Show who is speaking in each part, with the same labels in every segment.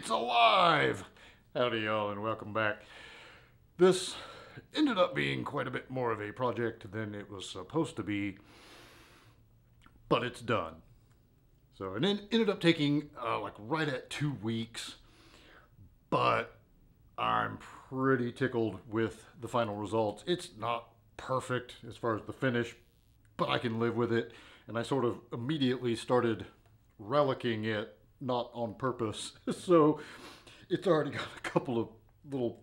Speaker 1: It's alive! Howdy, y'all, and welcome back. This ended up being quite a bit more of a project than it was supposed to be, but it's done. So, and it ended up taking uh, like right at two weeks, but I'm pretty tickled with the final results. It's not perfect as far as the finish, but I can live with it. And I sort of immediately started relicking it not on purpose. so it's already got a couple of little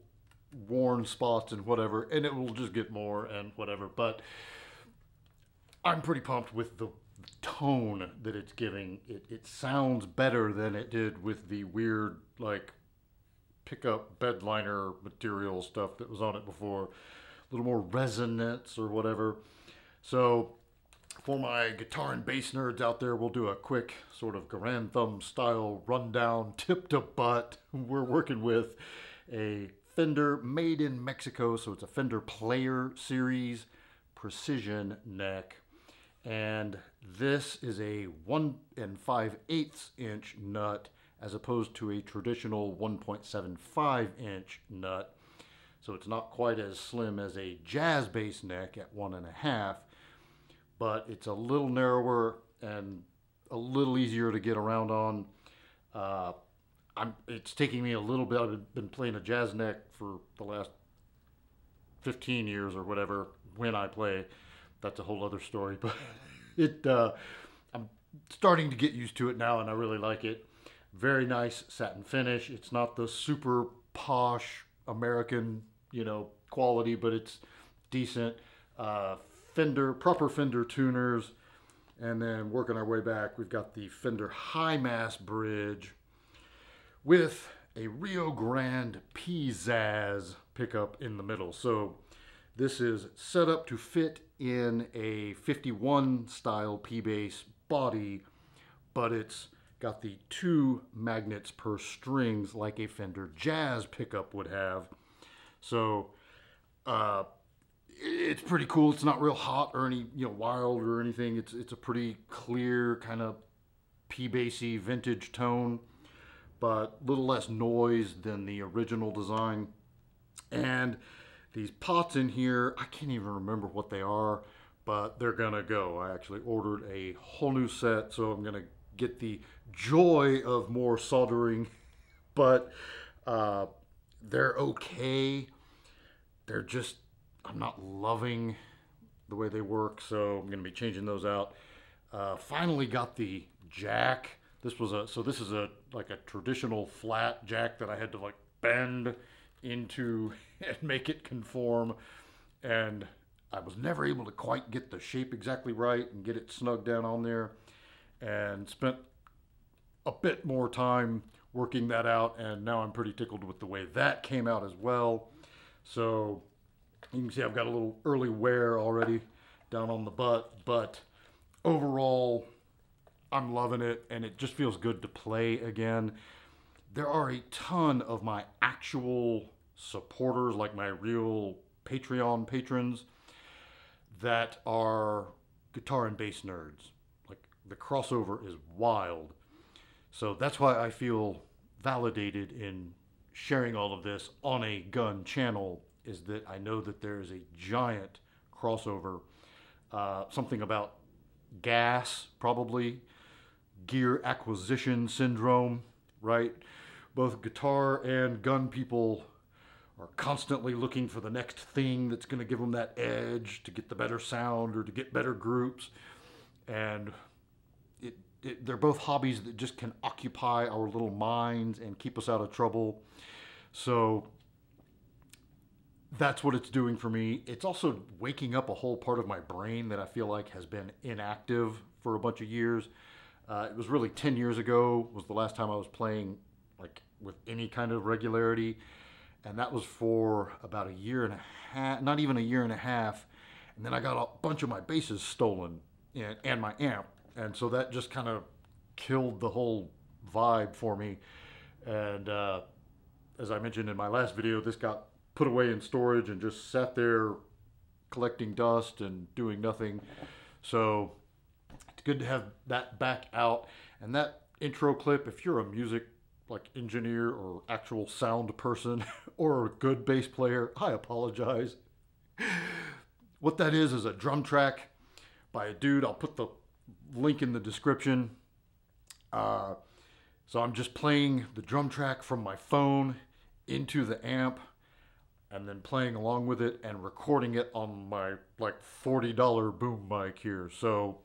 Speaker 1: worn spots and whatever, and it will just get more and whatever. But I'm pretty pumped with the tone that it's giving. It, it sounds better than it did with the weird, like, pickup bedliner material stuff that was on it before. A little more resonance or whatever. So, for my guitar and bass nerds out there, we'll do a quick sort of Garand Thumb style rundown, tip to butt. We're working with a Fender made in Mexico, so it's a Fender Player Series precision neck. And this is a 1 and 5 eighths inch nut as opposed to a traditional 1.75 inch nut. So it's not quite as slim as a jazz bass neck at one and a half, but it's a little narrower and a little easier to get around on. Uh, I'm, it's taking me a little bit. I've been playing a jazz neck for the last 15 years or whatever when I play. That's a whole other story, but it uh, I'm starting to get used to it now, and I really like it. Very nice satin finish. It's not the super posh American, you know, quality, but it's decent. Uh, Fender, proper Fender tuners, and then working our way back, we've got the Fender Hi-Mass Bridge with a Rio Grande Pizzazz pickup in the middle. So this is set up to fit in a 51 style P-bass body, but it's got the two magnets per strings like a Fender Jazz pickup would have. So uh, it's pretty cool. It's not real hot or any you know wild or anything. It's it's a pretty clear kind of P-bassy vintage tone but a little less noise than the original design. And these pots in here, I can't even remember what they are, but they're gonna go. I actually ordered a whole new set, so I'm gonna get the joy of more soldering, but uh, they're okay. They're just, I'm not loving the way they work, so I'm gonna be changing those out. Uh, finally got the jack this was a so this is a like a traditional flat jack that I had to like bend into and make it conform, and I was never able to quite get the shape exactly right and get it snug down on there, and spent a bit more time working that out, and now I'm pretty tickled with the way that came out as well. So you can see I've got a little early wear already down on the butt, but overall I'm loving it, and it just feels good to play again. There are a ton of my actual supporters, like my real Patreon patrons, that are guitar and bass nerds. Like the crossover is wild. So that's why I feel validated in sharing all of this on a gun channel is that I know that there is a giant crossover. Uh, something about gas, probably, gear acquisition syndrome, right? Both guitar and gun people are constantly looking for the next thing that's going to give them that edge to get the better sound or to get better groups. And it, it, they're both hobbies that just can occupy our little minds and keep us out of trouble. So that's what it's doing for me. It's also waking up a whole part of my brain that I feel like has been inactive for a bunch of years. Uh, it was really 10 years ago was the last time I was playing like with any kind of regularity. And that was for about a year and a half, not even a year and a half. And then I got a bunch of my basses stolen and, and my amp. And so that just kind of killed the whole vibe for me. And uh, as I mentioned in my last video, this got put away in storage and just sat there collecting dust and doing nothing. So it's good to have that back out. And that intro clip, if you're a music like engineer or actual sound person or a good bass player, I apologize. What that is is a drum track by a dude. I'll put the link in the description. Uh, so I'm just playing the drum track from my phone into the amp and then playing along with it and recording it on my like $40 boom mic here. So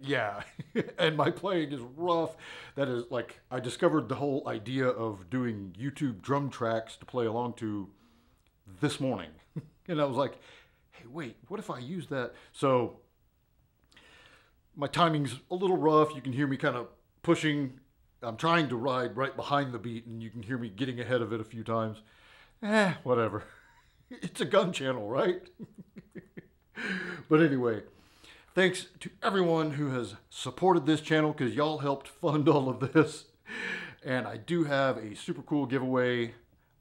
Speaker 1: yeah, and my playing is rough. That is like I discovered the whole idea of doing YouTube drum tracks to play along to this morning. and I was like, "Hey, wait, what if I use that?" So my timing's a little rough. You can hear me kind of pushing. I'm trying to ride right behind the beat and you can hear me getting ahead of it a few times. Eh, whatever. It's a gun channel, right? but anyway, thanks to everyone who has supported this channel because y'all helped fund all of this. And I do have a super cool giveaway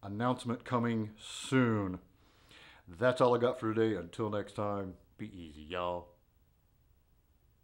Speaker 1: announcement coming soon. That's all I got for today. Until next time, be easy, y'all.